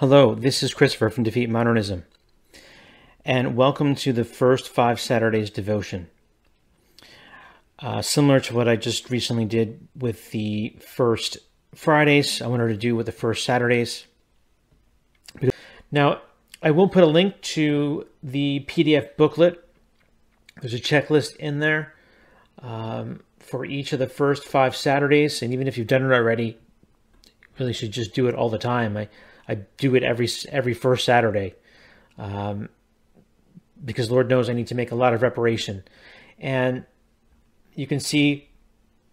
Hello, this is Christopher from Defeat Modernism, and welcome to the first five Saturdays devotion. Uh, similar to what I just recently did with the first Fridays, I wanted to do with the first Saturdays. Now, I will put a link to the PDF booklet. There's a checklist in there um, for each of the first five Saturdays, and even if you've done it already, really should just do it all the time. I I do it every every first Saturday, um, because Lord knows I need to make a lot of reparation, and you can see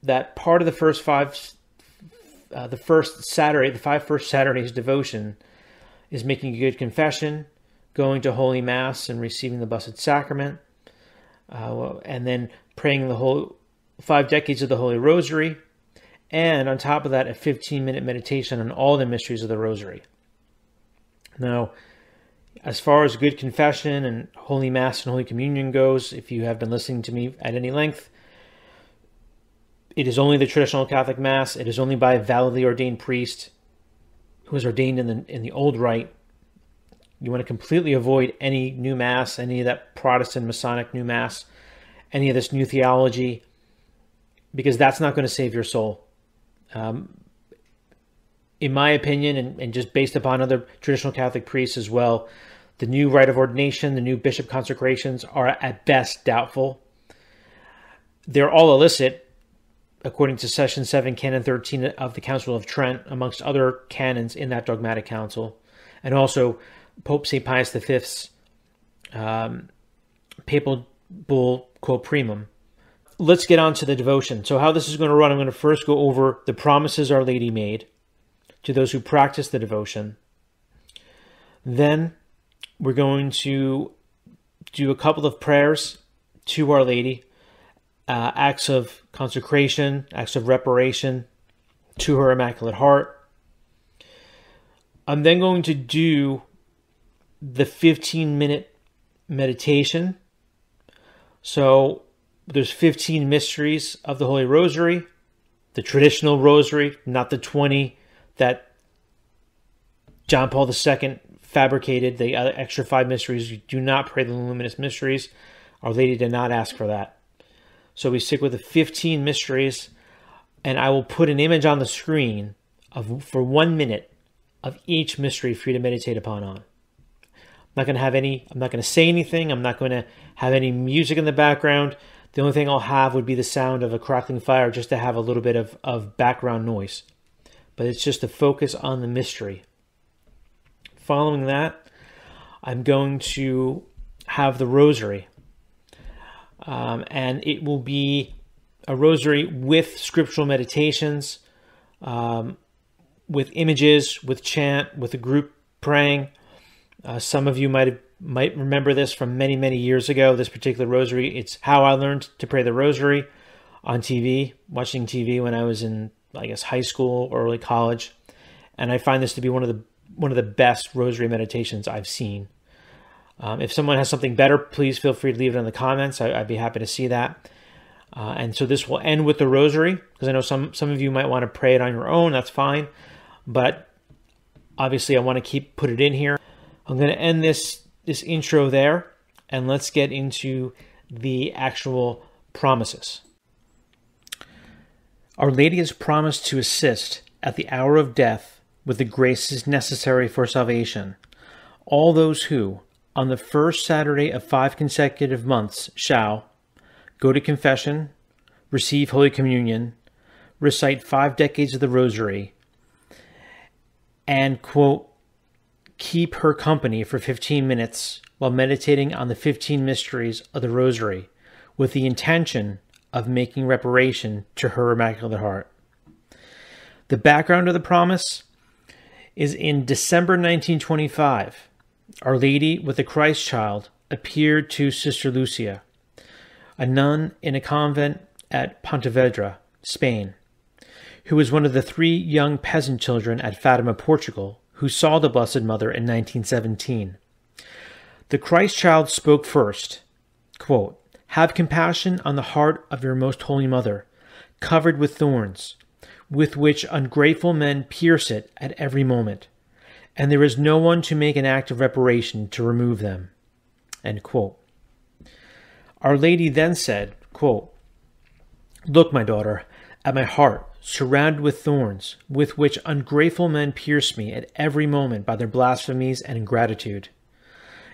that part of the first five, uh, the first Saturday, the five first Saturdays devotion, is making a good confession, going to Holy Mass and receiving the Blessed Sacrament, uh, and then praying the whole five decades of the Holy Rosary, and on top of that, a 15 minute meditation on all the mysteries of the Rosary. Now, as far as good confession and Holy Mass and Holy Communion goes, if you have been listening to me at any length, it is only the traditional Catholic Mass. It is only by a validly ordained priest who is ordained in the in the old rite. You want to completely avoid any new Mass, any of that Protestant Masonic new Mass, any of this new theology, because that's not going to save your soul. Um, in my opinion, and, and just based upon other traditional Catholic priests as well, the new rite of ordination, the new bishop consecrations are at best doubtful. They're all illicit, according to Session 7, Canon 13 of the Council of Trent, amongst other canons in that dogmatic council, and also Pope St. Pius V's um, papal bull quo primum. Let's get on to the devotion. So, how this is going to run, I'm going to first go over the promises Our Lady made to those who practice the devotion. Then we're going to do a couple of prayers to Our Lady, uh, acts of consecration, acts of reparation to her Immaculate Heart. I'm then going to do the 15 minute meditation. So there's 15 mysteries of the Holy Rosary, the traditional Rosary, not the 20 that John Paul II fabricated, the extra five mysteries. Do not pray the luminous mysteries. Our Lady did not ask for that. So we stick with the 15 mysteries, and I will put an image on the screen of for one minute of each mystery for you to meditate upon on. I'm not going to have any, I'm not going to say anything. I'm not going to have any music in the background. The only thing I'll have would be the sound of a crackling fire just to have a little bit of, of background noise but it's just to focus on the mystery. Following that, I'm going to have the rosary. Um, and it will be a rosary with scriptural meditations, um, with images, with chant, with a group praying. Uh, some of you might might remember this from many many years ago. This particular rosary. It's how I learned to pray the rosary on TV, watching TV when I was in I guess high school or early college, and I find this to be one of the one of the best rosary meditations I've seen. Um, if someone has something better, please feel free to leave it in the comments. I, would be happy to see that. Uh, and so this will end with the rosary because I know some some of you might want to pray it on your own. That's fine, but obviously I want to keep put it in here. I'm going to end this this intro there, and let's get into the actual promises. Our Lady has promised to assist at the hour of death with the graces necessary for salvation. All those who, on the first Saturday of five consecutive months, shall go to confession, receive Holy Communion, recite five decades of the Rosary, and, quote, keep her company for 15 minutes while meditating on the 15 mysteries of the Rosary with the intention of making reparation to her Immaculate Heart. The background of the promise is in December 1925. Our Lady with the Christ child appeared to Sister Lucia, a nun in a convent at Pontevedra, Spain, who was one of the three young peasant children at Fatima, Portugal, who saw the Blessed Mother in 1917. The Christ child spoke first, quote, have compassion on the heart of your most holy mother, covered with thorns, with which ungrateful men pierce it at every moment, and there is no one to make an act of reparation to remove them. Our Lady then said, quote, Look, my daughter, at my heart, surrounded with thorns, with which ungrateful men pierce me at every moment by their blasphemies and ingratitude.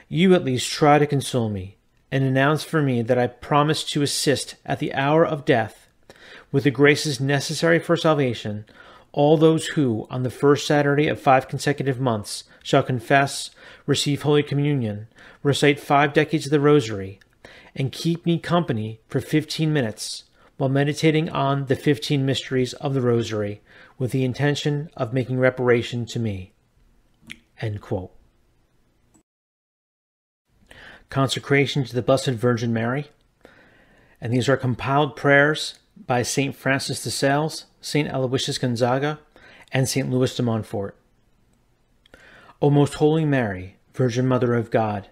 You at least try to console me, and announce for me that I promise to assist at the hour of death, with the graces necessary for salvation, all those who, on the first Saturday of five consecutive months, shall confess, receive Holy Communion, recite five decades of the Rosary, and keep me company for fifteen minutes while meditating on the 15 mysteries of the Rosary with the intention of making reparation to me. Consecration to the Blessed Virgin Mary. And these are compiled prayers by St. Francis de Sales, St. Aloysius Gonzaga, and St. Louis de Montfort. O most holy Mary, Virgin Mother of God,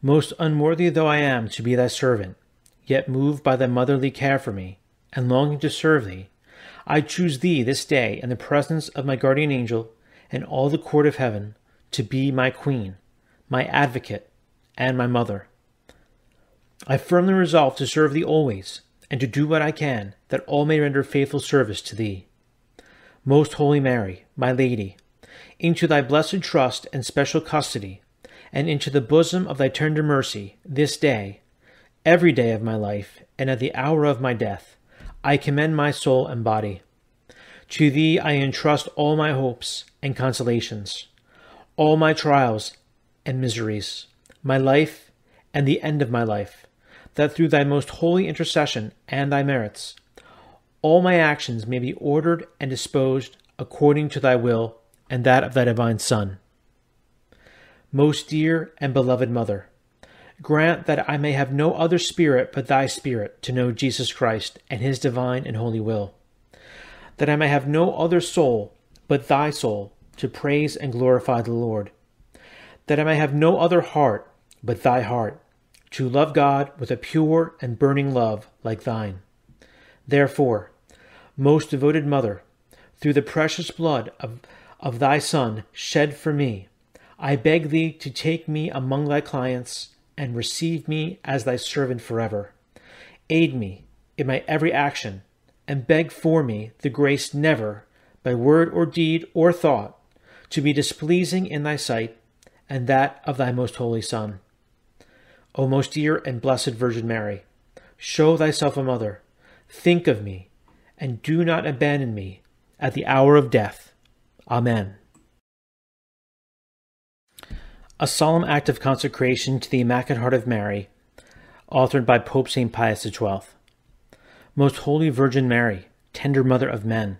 most unworthy though I am to be thy servant, yet moved by thy motherly care for me, and longing to serve thee, I choose thee this day in the presence of my guardian angel and all the court of heaven to be my queen, my advocate, and my mother. I firmly resolve to serve thee always, and to do what I can that all may render faithful service to thee. Most Holy Mary, my Lady, into thy blessed trust and special custody, and into the bosom of thy tender mercy, this day Every day of my life, and at the hour of my death, I commend my soul and body. To thee I entrust all my hopes and consolations, all my trials and miseries, my life and the end of my life, that through thy most holy intercession and thy merits, all my actions may be ordered and disposed according to thy will and that of thy divine Son. Most dear and beloved Mother, Grant that I may have no other spirit but thy spirit to know Jesus Christ and his divine and holy will. That I may have no other soul but thy soul to praise and glorify the Lord. That I may have no other heart but thy heart to love God with a pure and burning love like thine. Therefore, most devoted Mother, through the precious blood of, of thy Son shed for me, I beg thee to take me among thy clients and receive me as thy servant forever. Aid me in my every action, and beg for me the grace never, by word or deed or thought, to be displeasing in thy sight, and that of thy most holy Son. O most dear and blessed Virgin Mary, show thyself a mother, think of me, and do not abandon me at the hour of death. Amen. A Solemn Act of Consecration to the Immaculate Heart of Mary, authored by Pope St. Pius XII. Most Holy Virgin Mary, tender Mother of men,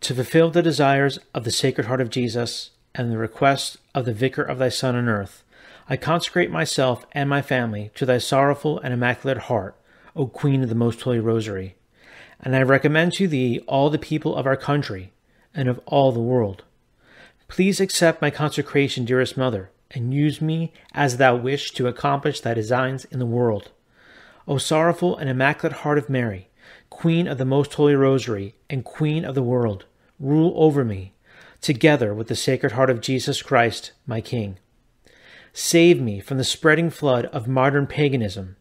to fulfill the desires of the Sacred Heart of Jesus and the request of the Vicar of thy Son on earth, I consecrate myself and my family to thy sorrowful and immaculate heart, O Queen of the Most Holy Rosary, and I recommend to thee all the people of our country and of all the world. Please accept my consecration, dearest Mother, and use me as thou wish to accomplish thy designs in the world. O sorrowful and immaculate heart of Mary, Queen of the most holy Rosary and Queen of the world, rule over me, together with the Sacred Heart of Jesus Christ, my King. Save me from the spreading flood of modern paganism.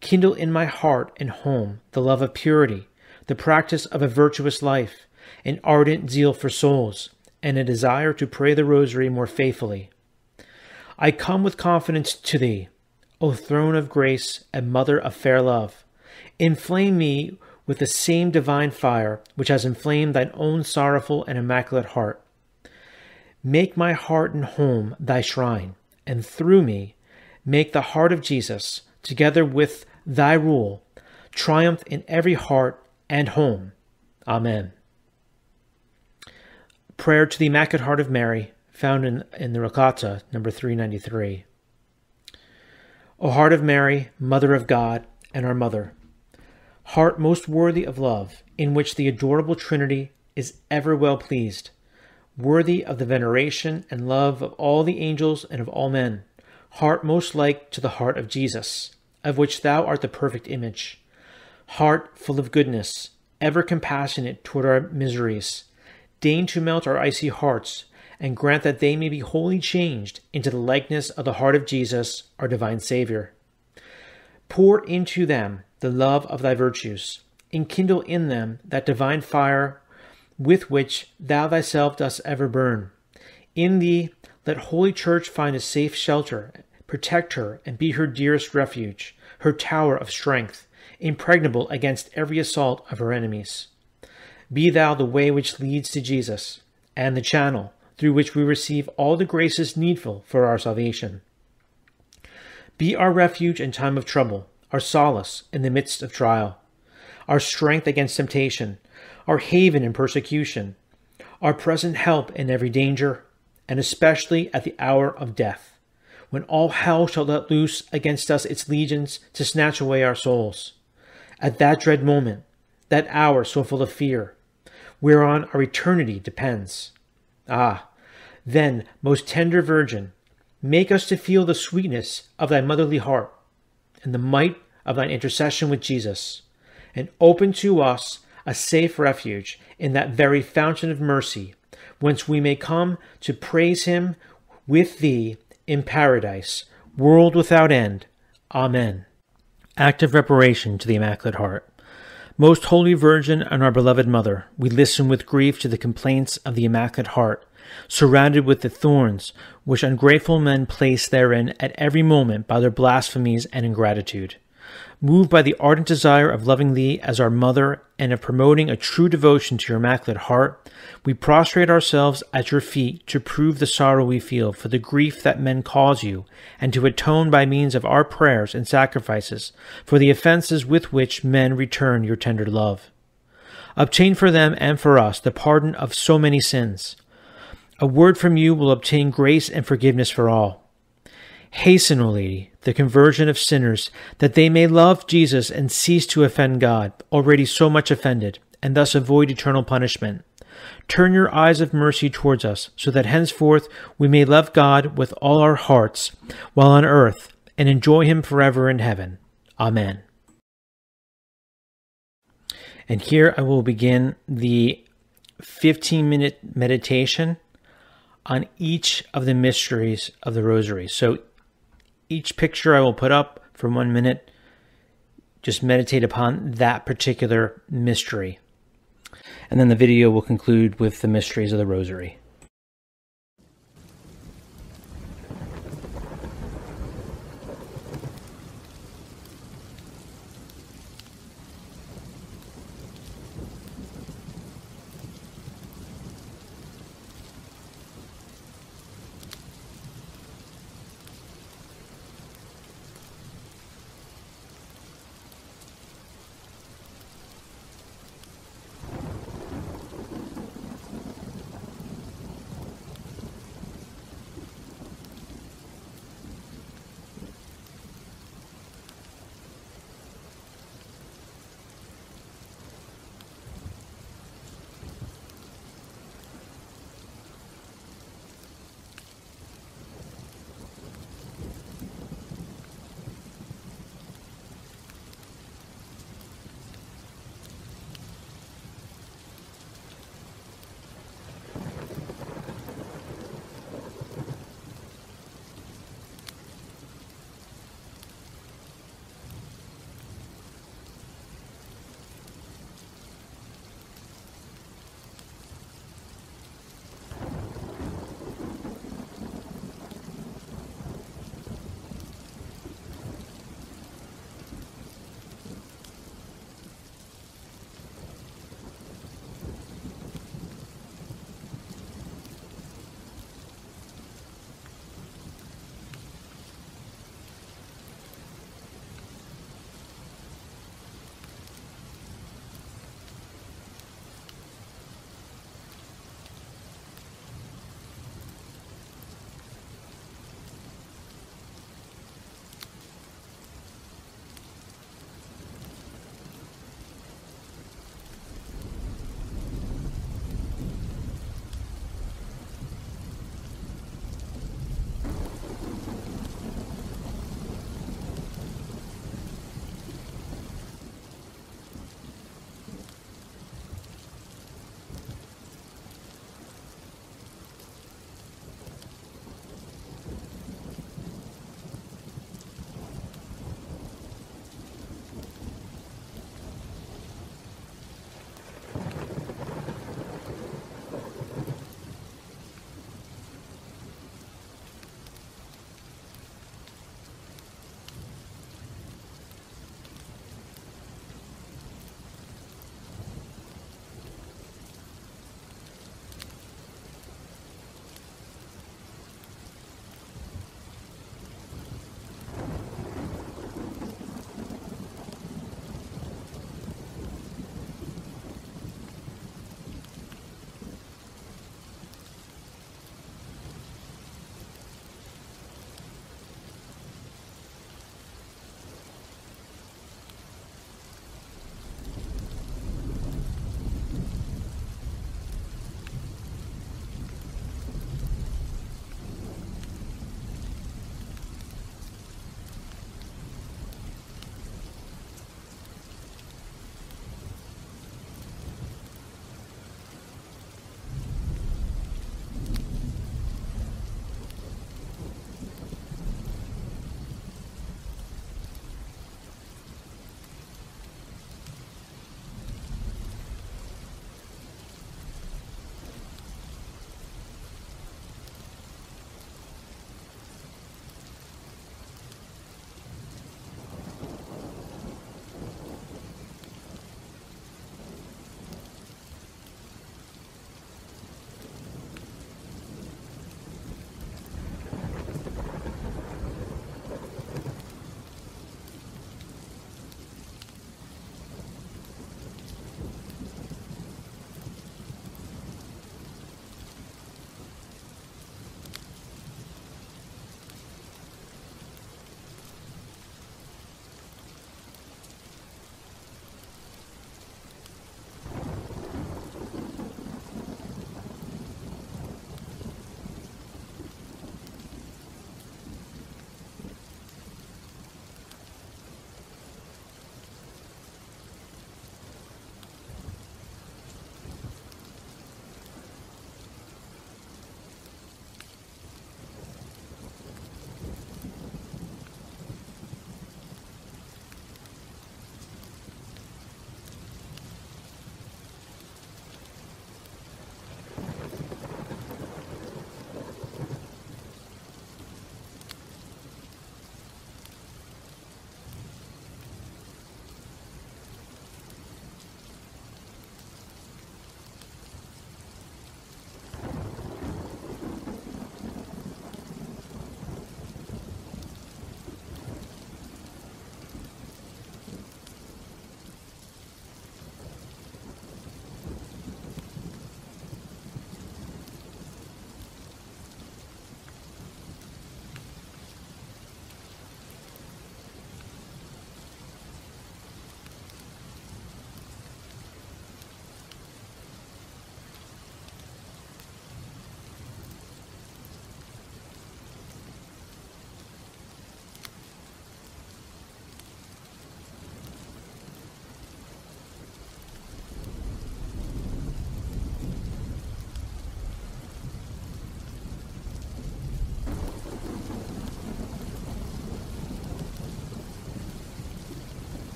Kindle in my heart and home the love of purity, the practice of a virtuous life, an ardent zeal for souls, and a desire to pray the Rosary more faithfully. I come with confidence to thee, O throne of grace and mother of fair love. Inflame me with the same divine fire which has inflamed thine own sorrowful and immaculate heart. Make my heart and home thy shrine, and through me make the heart of Jesus, together with thy rule, triumph in every heart and home. Amen. Prayer to the Immaculate Heart of Mary found in, in the Raccolta, number 393. O Heart of Mary, Mother of God, and our Mother, heart most worthy of love, in which the adorable Trinity is ever well pleased, worthy of the veneration and love of all the angels and of all men, heart most like to the heart of Jesus, of which thou art the perfect image, heart full of goodness, ever compassionate toward our miseries, deign to melt our icy hearts and grant that they may be wholly changed into the likeness of the heart of Jesus, our divine Savior. Pour into them the love of thy virtues, enkindle in them that divine fire with which thou thyself dost ever burn. In thee let Holy Church find a safe shelter, protect her, and be her dearest refuge, her tower of strength, impregnable against every assault of her enemies. Be thou the way which leads to Jesus, and the channel through which we receive all the graces needful for our salvation. Be our refuge in time of trouble, our solace in the midst of trial, our strength against temptation, our haven in persecution, our present help in every danger, and especially at the hour of death, when all hell shall let loose against us its legions to snatch away our souls. At that dread moment, that hour so full of fear, whereon our eternity depends. Ah, then, most tender Virgin, make us to feel the sweetness of thy motherly heart and the might of thine intercession with Jesus, and open to us a safe refuge in that very fountain of mercy, whence we may come to praise him with thee in paradise, world without end. Amen. Act of reparation to the Immaculate Heart. Most Holy Virgin and our beloved Mother, we listen with grief to the complaints of the Immaculate Heart, surrounded with the thorns which ungrateful men place therein at every moment by their blasphemies and ingratitude. Moved by the ardent desire of loving Thee as our Mother and of promoting a true devotion to Your Immaculate Heart, we prostrate ourselves at Your feet to prove the sorrow we feel for the grief that men cause You, and to atone by means of our prayers and sacrifices for the offenses with which men return Your tender love. Obtain for them and for us the pardon of so many sins. A word from You will obtain grace and forgiveness for all. Hasten, O Lady, the conversion of sinners, that they may love Jesus and cease to offend God, already so much offended, and thus avoid eternal punishment. Turn your eyes of mercy towards us, so that henceforth we may love God with all our hearts while on earth, and enjoy Him forever in heaven. Amen. And here I will begin the 15 minute meditation on each of the mysteries of the Rosary. So each picture I will put up for one minute. Just meditate upon that particular mystery. And then the video will conclude with the mysteries of the Rosary.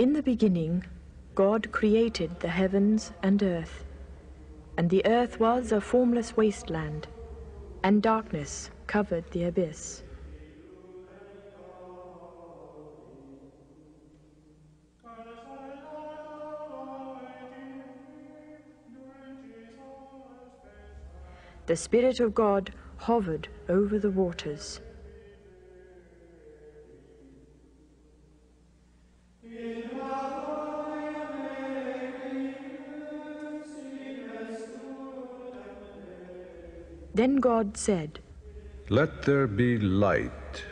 In the beginning, God created the heavens and earth. And the earth was a formless wasteland, and darkness covered the abyss. The Spirit of God hovered over the waters. Then God said, Let there be light.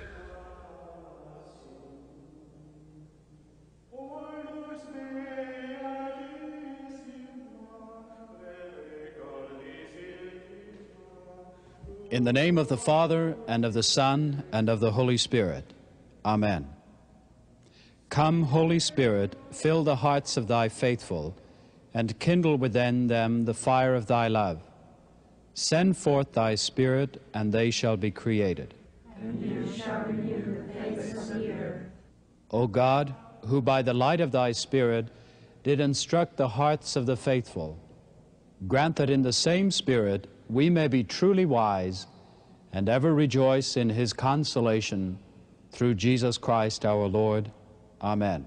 In the name of the Father, and of the Son, and of the Holy Spirit. Amen. Come, Holy Spirit, fill the hearts of thy faithful, and kindle within them the fire of thy love. Send forth thy Spirit, and they shall be created. And you shall renew the face of the earth. O God, who by the light of thy Spirit did instruct the hearts of the faithful, grant that in the same Spirit we may be truly wise and ever rejoice in his consolation through Jesus Christ our Lord. Amen.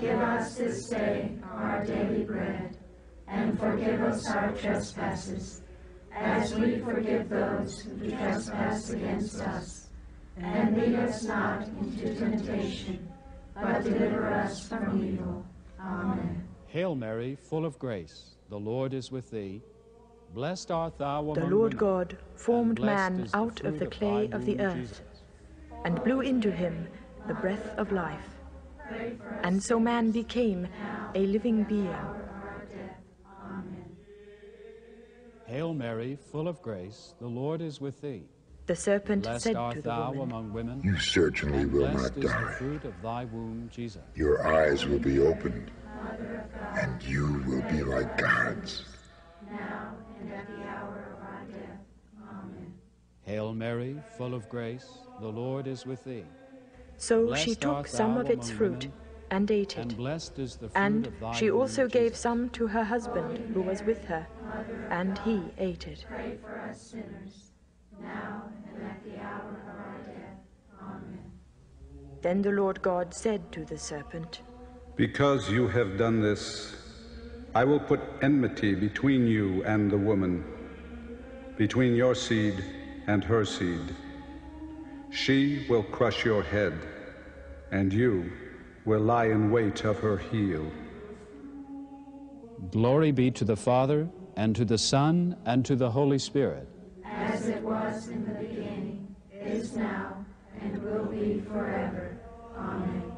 Give us this day our daily bread, and forgive us our trespasses, as we forgive those who trespass against us and lead us not into temptation, but deliver us from evil. Amen. Hail Mary, full of grace, the Lord is with thee. Blessed art thou among The Lord women, God formed and blessed man is the out of the clay thy of the earth, Jesus. and blew into him the breath of life. And so man became a living being. Hail Mary, full of grace, the Lord is with thee. The serpent Blessed said art to the thou woman, among women, You certainly and will blessed not is the die. fruit of thy womb, Jesus. Your eyes will be opened, and you will be like gods. Now and at the hour of our death. Amen. Hail Mary, full of grace, the Lord is with thee. So she took some of its fruit women, and ate it. blessed is the fruit And of thy she womb, also gave Jesus. some to her husband who was with her, and he ate it. Pray for us sinners, now and at the hour of our death. Amen. Then the Lord God said to the serpent, Because you have done this, I will put enmity between you and the woman, between your seed and her seed. She will crush your head, and you will lie in wait of her heel. Glory be to the Father, and to the Son, and to the Holy Spirit. As it was in the beginning, is now, and will be forever. Amen.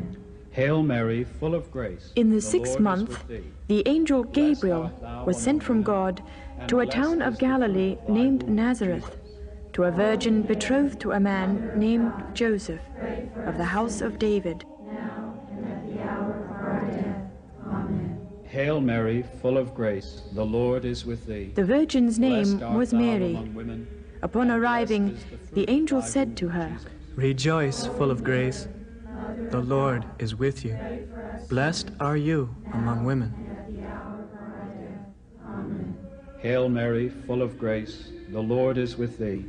Hail Mary, full of grace. In the the sixth Lord month, the angel Blessed Gabriel was sent from God to a town of Galilee named womb, Nazareth, to a virgin betrothed to a man named Joseph of the house of David. Hail Mary, full of grace, the Lord is with thee. The virgin's name was Mary. women, Upon arriving, the the angel said to her, Rejoice, full of grace. The Lord is with you. Blessed are you among women. Hail Mary, full of grace, the Lord is with thee.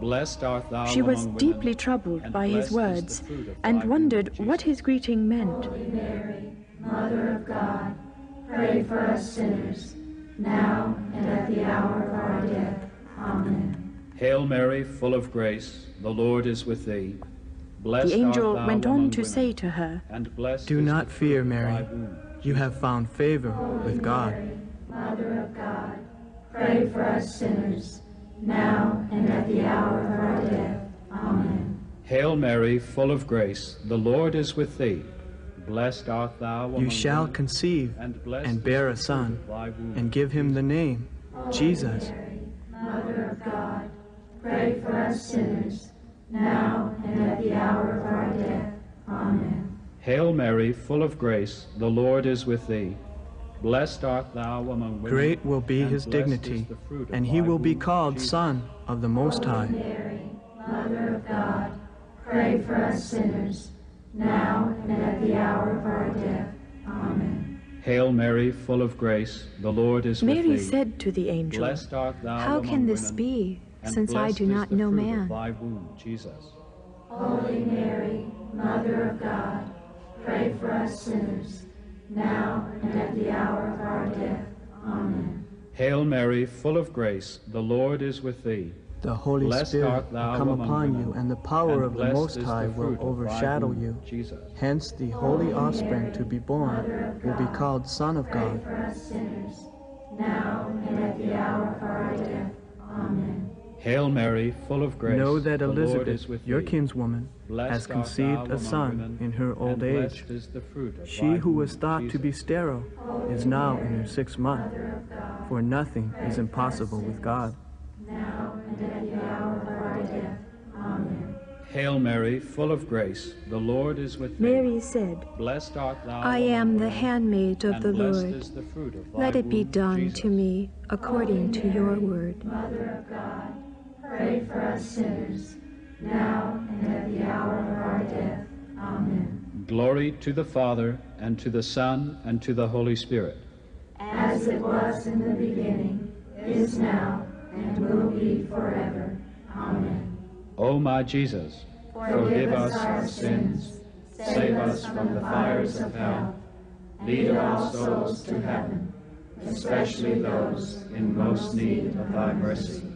Blessed art thou She was among women, deeply troubled and by his blessed is words fruit of and thy womb, wondered what Jesus. his greeting meant. mary Mother of God, pray for us sinners, now and at the hour of our death. Amen. Hail Mary, full of grace, the Lord is with thee. Blessed The angel went on to women, say to her, and Do not fear, Mary. You have found favor with God. Mother of God, pray for us sinners, now and at the hour of our death. Amen. Hail Mary, full of grace, the Lord is with thee. Blessed art thou among You shall women, conceive and and bear a son, of thy womb. and give him the name Jesus. Mother of God, pray for us sinners, now and at the hour of our death. Amen. Hail Mary, full of grace, the Lord is with thee. Blessed art thou among women. Great will be his dignity, the fruit of and he will be called Jesus. Son of the Most High. Mary, Mother of God, pray for us sinners, now and at the hour of our death. Amen. Hail Mary, full of grace, the Lord is with Mary said to the angel, Blessed art thou How among can this women, be, and since I do is not the know fruit of man? thy womb, Jesus. Holy Mary, Mother of God, pray for us sinners, now and at the hour of our death. Amen. Hail Mary, full of grace, the Lord is with thee. The Holy Blessed Spirit art will come upon women, you, and the power and of the Most is the High will overshadow womb, you. Jesus. Hence, the holy offspring to be born will be called Son of God. For us sinners, now and at the hour of our death. Amen. Hail Mary, full of grace, Know that the Lord Elizabeth, is with your thee. kinswoman, Blessed has conceived a son women, in her old age. is the fruit of She who was womb, thought to be sterile is now in her sixth month, for nothing is impossible with God. Hail Mary, full of grace, the Lord is with thee. Mary said, Blessed art thou I am the handmaid of the Lord. the of Let it be done Jesus. to me according to your word. Mother of God, pray for us sinners, now and at the hour of our death. Amen. Glory to the Father, and to the Son, and to the Holy Spirit. As it was in the beginning, is now, and will be forever. Amen. O my Jesus, forgive us our sins, save us from the fires of hell, lead all souls to heaven, especially those in most need of thy mercy.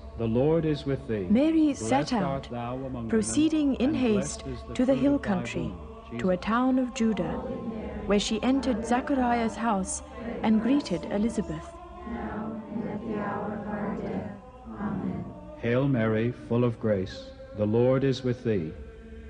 the Lord is with thee. Mary set out, thou among women, proceeding in haste blessed is the to the hill country, to a town of Judah, where she entered Zachariah's house and greeted Elizabeth. Hail Mary, full of grace, the Lord is with thee.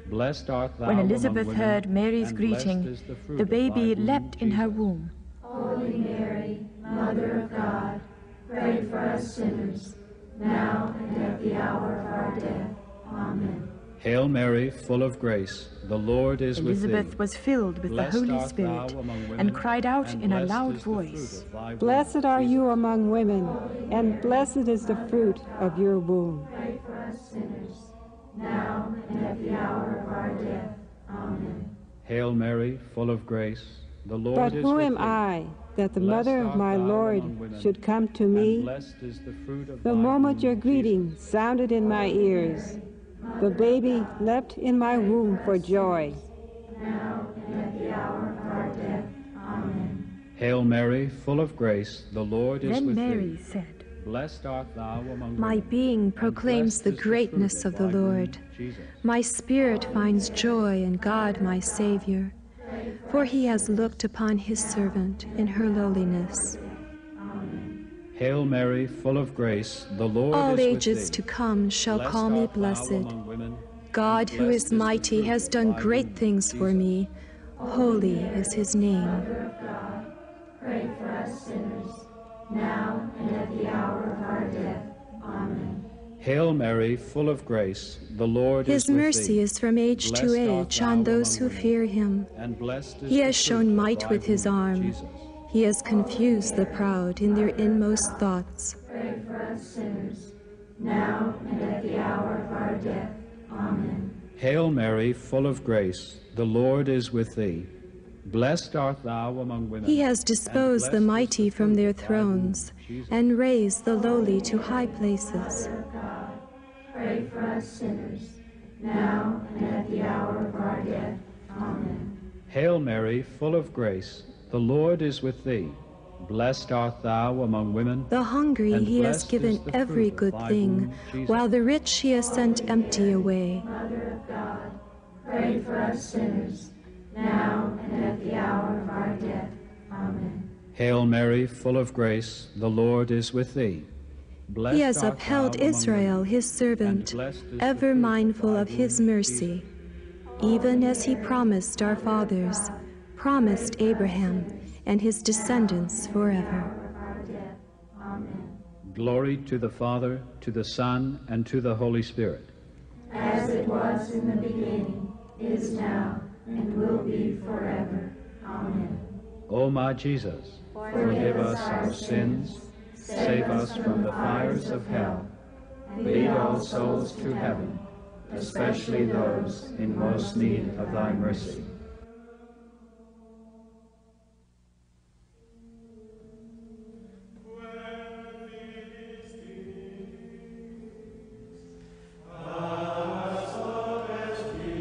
Blessed art thou When among Elizabeth women, heard Mary's and blessed greeting, is the, fruit the of thy baby womb, leapt in her womb. Holy Mary, Mother of God, pray for us sinners, now and at the hour of our death. Amen. Hail Mary, full of grace, the Lord is with you. Elizabeth was filled with the Holy Spirit women, and cried out and in a loud is the fruit voice, of thy womb, Blessed are Jesus. you among women, and blessed is the fruit of your womb. Pray for us sinners, now and at the hour of our death. Amen. Hail Mary, full of grace, the Lord But is who am. I that the Blessed mother of my Lord women, should come to me? is the fruit of The moment womb, your Jesus. greeting sounded in my ears, the baby leapt in my womb for joy. Now and at the hour of our death. Amen. Hail Mary, full of grace, the Lord is Then with Mary thee. said, Blessed art thou among My women, being and proclaims blessed the is fruit greatness of the Lord. Jesus. My spirit finds joy in God my Savior, for he has looked upon his servant in her lowliness. Hail Mary, full of grace, the Lord All is with ages to come shall Blessed call me blessed. women, God, who is is mighty, has done great womb, things for me. Holy is his name. Pray for us sinners, now and at the hour of our death. Amen. Hail Mary, full of grace, the Lord His is with mercy thee. is from age Blessed art age thou on those among who women, fear him. And blessed is He the has shown might with his arm. Jesus. He has confused the proud in their inmost thoughts. Pray for us sinners, now and at the hour of our death. Amen. Hail Mary, full of grace, the Lord is with thee. Blessed art thou among women. He has disposed the blessed is mighty from their of thy womb, thrones and raised the lowly to high places. Pray for us sinners, now and at the hour of our death. Amen. Hail Mary, full of grace, the Lord is with thee. Blessed art thou among women. The hungry he has given every good thing, womb, while the rich he has sent empty away. Mother of God, pray for us sinners, now and at the hour of our death. Amen. Hail Mary, full of grace, the Lord is with thee. Blessed He has art upheld thou among Israel, women, his servant, and blessed is the ever mindful of his mercy, even as he promised our fathers, promised Abraham and his descendants forever. Our death. Amen. Glory to the Father, to the Son, and to the Holy Spirit. As it was in the beginning, is now, and will be forever. Amen. O my Jesus, forgive us our sins, save us from the fires of hell, lead all souls to heaven, especially those in most need of thy mercy.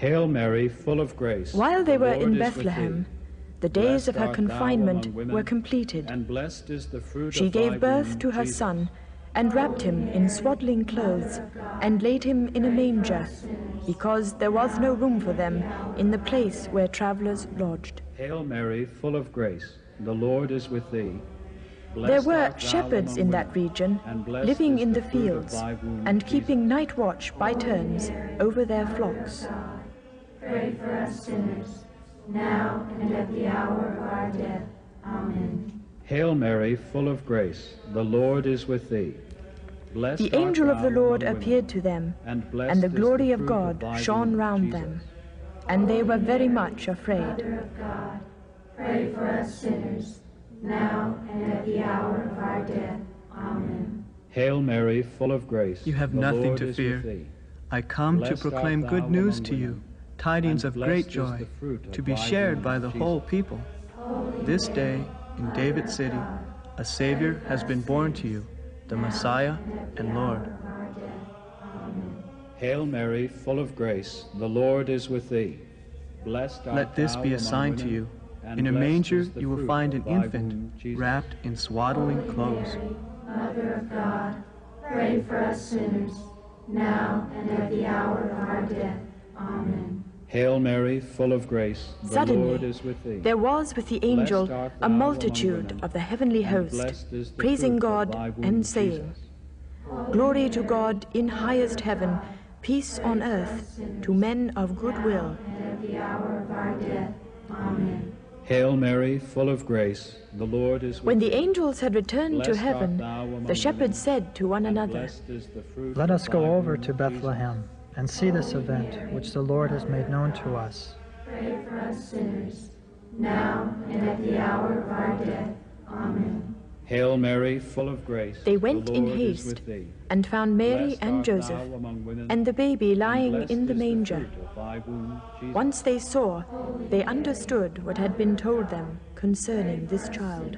Hail Mary, full of grace. While they the were Lord in Bethlehem, the days Blessed of her confinement were completed. And blessed is the fruit She gave birth womb, to her Jesus. son, and wrapped him in swaddling clothes, and laid him in a manger, because there was no room for them in the place where travelers lodged. Hail Mary, full of grace, the Lord is with thee. There were shepherds in that region, living in the of fields, womb, and Jesus. keeping night watch by turns over their flocks. Pray for us sinners, now and at the hour of our death. Amen. Hail Mary, full of grace, the Lord is with thee. Blessed The art angel of the Lord women, appeared to them, and, and the is glory of God thy shone round Jesus. them. And they were very much afraid. Mother of God, pray for us sinners, now and at the hour of our death. Amen. Hail Mary, full of grace. You have the nothing Lord to fear. I come to Blessed art proclaim good news among to you, women, tidings of great joy, fruit of to be shared by the Jesus. whole people. This day, in David's city, a Savior has been born to you, the Messiah and Lord. Hail Mary, full of grace, the Lord is with thee. Blessed art Let this be a among sign to you. In a manger you will find an infant womb, wrapped in swaddling clothes. Mother of God, pray for us sinners, now and at the hour of our death. Amen. Hail Mary, full of grace, the Suddenly, Lord is with thee. There was with the angel a multitude women, of the heavenly host, the praising God womb, and saying, Jesus. Glory to God in highest heaven, peace on earth to men of good will. And at the hour of our death. Amen. Hail Mary, full of grace, the Lord is with When the thee. angels had returned to Blessed art heaven, the shepherds women, said to one another, blessed is the fruit Let us go over to Bethlehem and see this event which the Lord has made known to us. Pray for us sinners, now and at the hour of our death. Amen. Hail Mary, full of grace, They the went in Lord is haste and found Mary Blessed and Joseph women, and the baby lying in the manger. fruit of thy womb, Once they saw, they understood what had been told them concerning this child.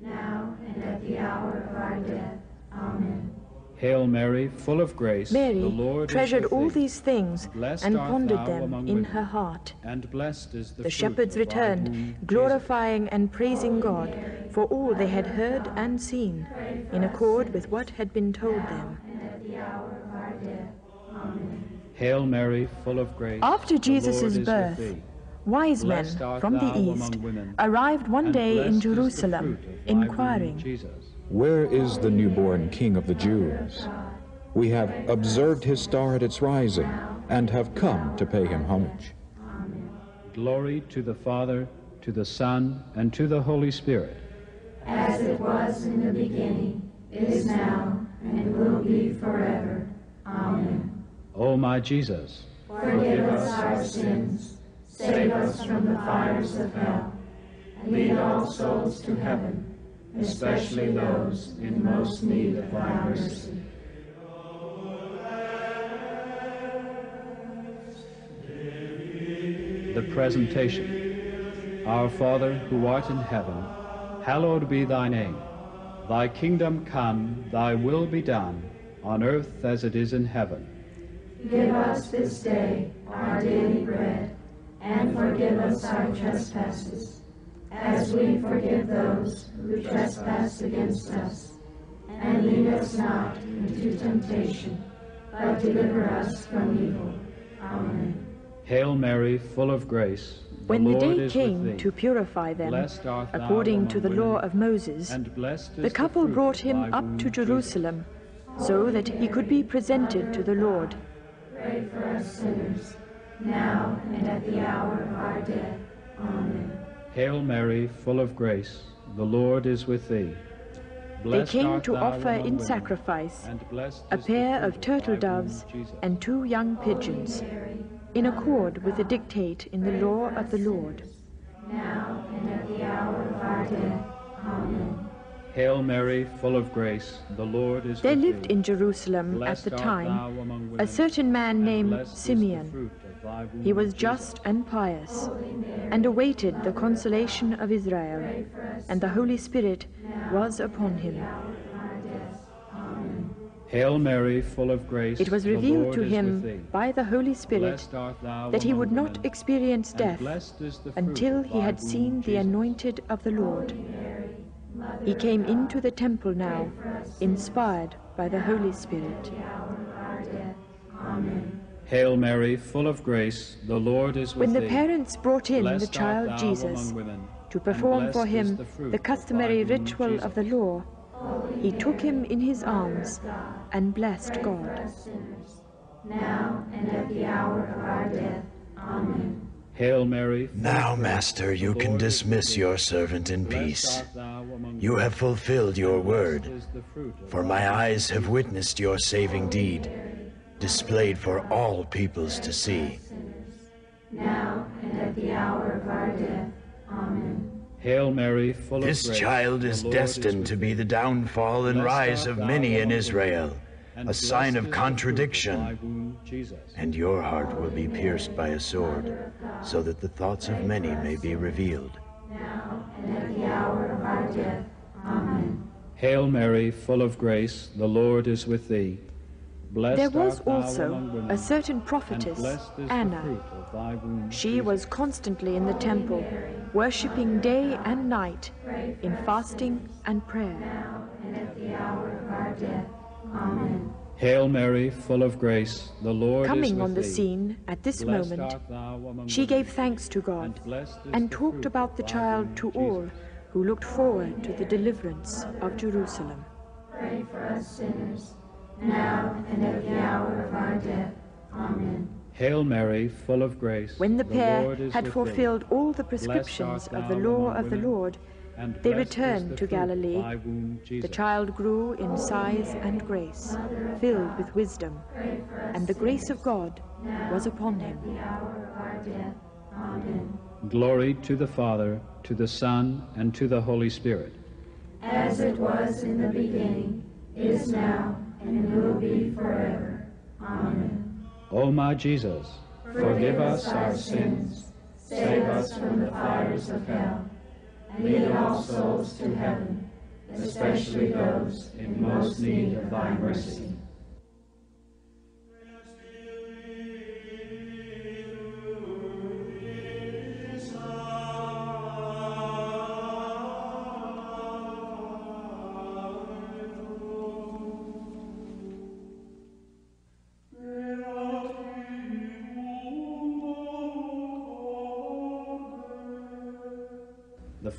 Now and at the hour of our death. Amen. Hail Mary, full of grace, Mary the Lord treasured is all these things Blessed and pondered them in her heart. And blessed is the, The shepherds returned, glorifying and praising God for all they had heard and seen, in accord with what had been told them. And at the hour of our death. Amen. Hail Mary, full of grace. After Jesus' Lord is with birth. Wise men from the east women, arrived one day in blessed is the Jerusalem, fruit of thy womb, inquiring. Where is the newborn King of the Jews? We have observed his star at its rising and have come to pay him homage. Glory to the Father, to the Son, and to the Holy Spirit. As it was in the beginning, is now, and will be forever. Amen. O my Jesus, Forgive us our sins, save us from the fires of hell, lead all souls to heaven, especially those in most need of thy mercy. the presentation. Our Father, who art in heaven, hallowed be thy name. Thy kingdom come, thy will be done, on earth as it is in heaven. Give us this day our daily bread, and forgive us our trespasses, as we forgive those who trespass against us. And lead us not into temptation, but deliver us from evil. Amen. Hail Mary, full of grace, the When the Lord day came to purify them, Blessed art thou according to the law of Moses, and blessed the couple fruit brought him up womb, to Jesus. Jerusalem, so that he could be presented to the Lord. Pray for us sinners, now and at the hour of our death. Amen. Hail Mary, full of grace, the Lord is with thee. They Blessed came art to offer in women, sacrifice blessed a pair of turtle doves Jesus. and two young pigeons, in accord with the dictate in the law of the Lord. Now and at the hour of our death. Amen. Hail Mary, full of grace, the Lord is There with lived in Jerusalem at the time among a certain man named blessed Simeon. Fruit of thy womb, He was just and pious, and awaited the consolation of Israel, and the Holy Spirit was upon him. Hail Mary, full of grace, It was revealed to him by the Holy Spirit Blessed art thou that he would not experience death blessed is the fruit until he had seen the anointed of the Lord. He came into the temple now, inspired by the Holy Spirit. Amen. Hail Mary, full of grace, the Lord is with thee. When the thee. parents brought in the Blessed art child thou Jesus among women, to and perform for blessed is him the fruit the of customary thy womb, ritual Jesus. of the law, he took him in his arms and blessed Pray God. for us sinners, now and at the hour of our death. Amen. Hail Mary, full Now, of grace, Master, you the can Lord is with dismiss thee. your servant in Blessed peace. art thou among You women, have fulfilled your and blessed word, is the fruit of for my eyes have witnessed your saving deed, displayed for all peoples to see. Now and at the hour of our death. Amen. Hail Mary, full This of grace, This child is destined with to be the downfall and Blessed rise of many in Israel, a sign of is the fruit contradiction. womb, Jesus. And your heart will be pierced by a sword, so that the thoughts of many may be revealed. Now and at the hour of our death. Amen. Hail Mary, full of grace, the Lord is with thee. Blessed There was also a certain prophetess, blessed is the Anna. fruit of thy womb, She was constantly in the temple, worshipping day and night in fasting and prayer. Now and at the hour of our death. Amen. Hail Mary, full of grace, the Lord is Coming with on the thee. scene at this Blessed moment, art thou she women, gave thanks to God and and talked about the child to Jesus. all who looked forward to the deliverance of Jerusalem. Pray for us sinners, now and at the hour of our death. Amen. Hail Mary, full of grace, When the the pair Lord is had fulfilled thee. all the prescriptions of the law among of the Lord, and they returned the to Galilee. womb, The child grew in size and grace, filled with wisdom, and the grace of God was upon him. The hour of our death. Amen. Glory to the Father, to the Son, and to the Holy Spirit. As it was in the beginning, is now, and will be forever. Amen. O my Jesus, forgive us our sins, Save us from the fires of hell, and lead all souls to heaven, especially those in most need of thy mercy.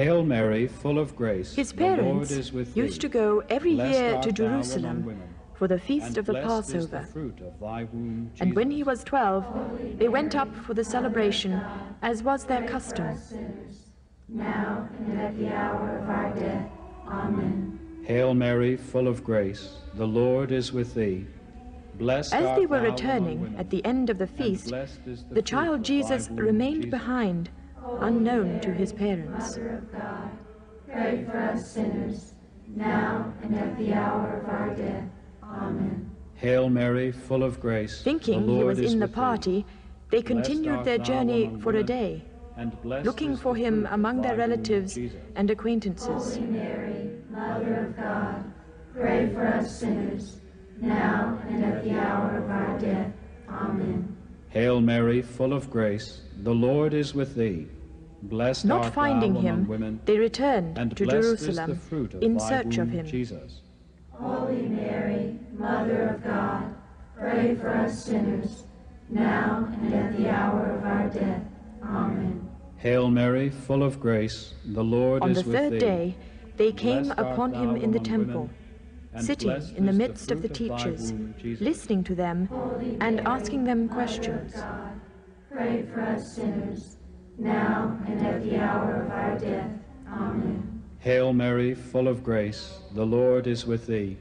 Amen. Hail Mary, full of grace, His the Lord parents is with used thee. to go every Blessed year to Jerusalem women, for the feast of the blessed the Passover. fruit of thy womb, And when he was twelve, they went up for the celebration, as was their custom. Now and at the hour of our death. Amen. Hail Mary, full of grace, the Lord is with thee. Blessed As they were returning women, at the end of the feast, the the child Jesus remained Jesus. behind, unknown to his parents. Mother of God, pray for us sinners, now and at the hour of our death. Amen. Hail Mary, full of grace, Thinking the he was is in the with thee. party, they continued art their journey among for a day, and looking for him among their relatives Jesus. and acquaintances. Holy Mary, Mother of God, pray for us sinners, now and at the hour of our death. Amen. Hail Mary, full of grace, the Lord is with thee. Blessed Not finding him, women, they returned and to blessed the Jerusalem fruit in search of him. Jesus. Holy Mary, Mother of God, pray for us sinners, now and at the hour of our death. Amen. Hail Mary, full of grace, the Lord On is the with third day, they came Blessed upon him in the temple, women, sitting in the is midst of the fruit thy teachers, womb, listening to them and asking them questions. Pray for us sinners, now and at the hour of our death. Amen. Hail Mary, full of grace, the Lord is with thee.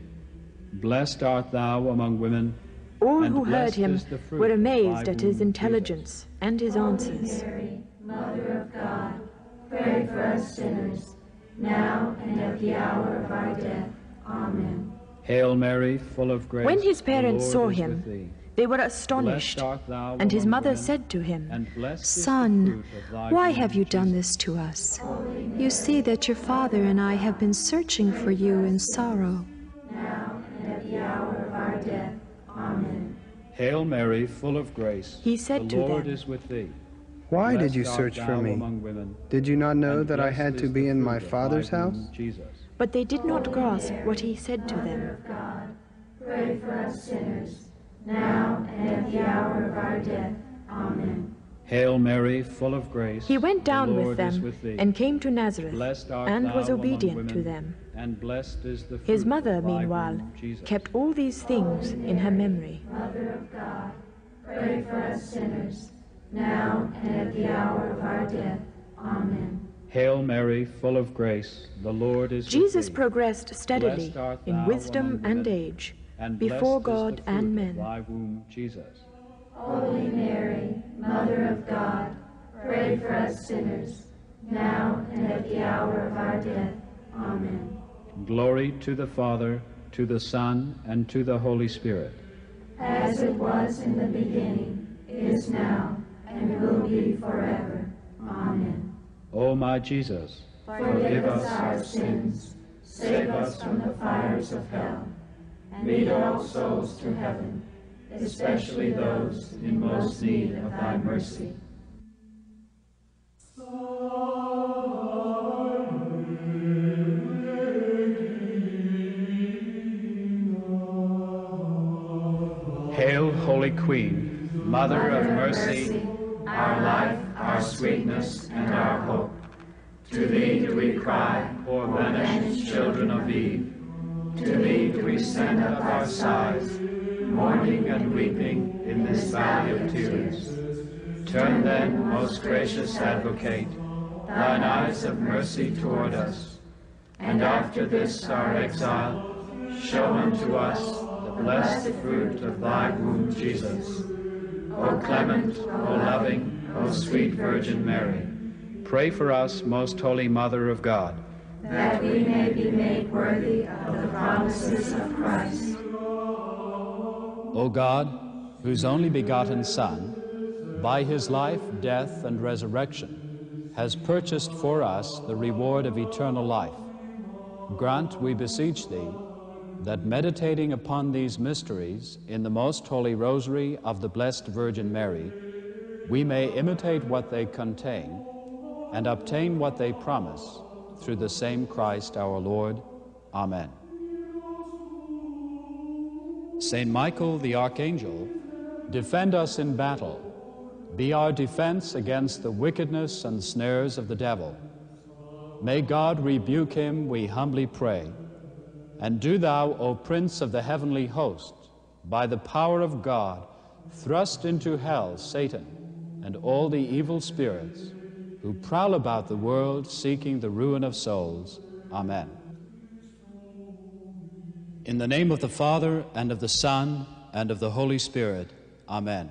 Blessed art thou among women, All and who heard blessed him is the fruit were of amazed thy at his womb, intelligence and his answers. Mary, Mother of God, pray for us sinners, now and at the hour of our death. Amen. Jesus. Hail Mary, full of grace, When his the parents Lord saw is him, with thee. They were astonished, Blessed art thou and his mother said to him, and blessed is the Son, fruit of thy why have you done this to us? You see that your father and I have been searching for you in sorrow. Now and at the hour of our death. Amen. Hail Mary, full of grace, He said the to Lord them, is with thee. Why did Blessed you art search for thou me? among women, Did you not know and that I blessed had is to be in fruit my of thy father's womb, house? Jesus. but they did not grasp what he said to them. Pray for us sinners, now and at the hour of our death. Amen. Hail Mary, full of grace. He went the down Lord with them with and came to Nazareth and was among obedient to them. And blessed is the fruit His mother, of meanwhile, womb, Jesus. kept all these things in her memory. Mother of God, pray for us sinners, now and at the hour of our death. Amen. Hail Mary, full of grace, the Lord is Jesus with thee. progressed steadily in wisdom and women, age and before blessed is God the fruit and of men. Thy womb, Jesus. Holy Mary, Mother of God, pray for us sinners, now and at the hour of our death. Amen. Glory to the Father, to the Son, and to the Holy Spirit. as it was in the beginning, is now, and will be forever. Amen. O my Jesus, Forgive us our sins, save us from the fires of hell, and lead all souls to heaven, especially those in most need of thy mercy. Hail, Holy Queen, Mother of mercy, our life, our sweetness, and our hope. To thee do we cry, poor banished children of Eve. To thee do we send up our sighs, mourning and weeping in this valley of tears. Turn then, most gracious Advocate, thine eyes of mercy toward us, and after this our exile, show unto us the blessed fruit of thy womb, Jesus. O clement, O loving, O sweet Virgin Mary, pray for us, most holy Mother of God. That we may be made worthy of the promises of Christ. O God, whose only begotten Son, by his life, death, and resurrection, has purchased for us the reward of eternal life, grant, we beseech thee, that meditating upon these mysteries in the most holy rosary of the Blessed Virgin Mary, we may imitate what they contain and obtain what they promise through the same Christ our Lord. Amen. Saint Michael the Archangel, defend us in battle. Be our defense against the wickedness and snares of the devil. May God rebuke him, we humbly pray. And do thou, O Prince of the heavenly host, by the power of God, thrust into hell Satan and all the evil spirits who prowl about the world seeking the ruin of souls. Amen. In the name of the Father, and of the Son, and of the Holy Spirit. Amen.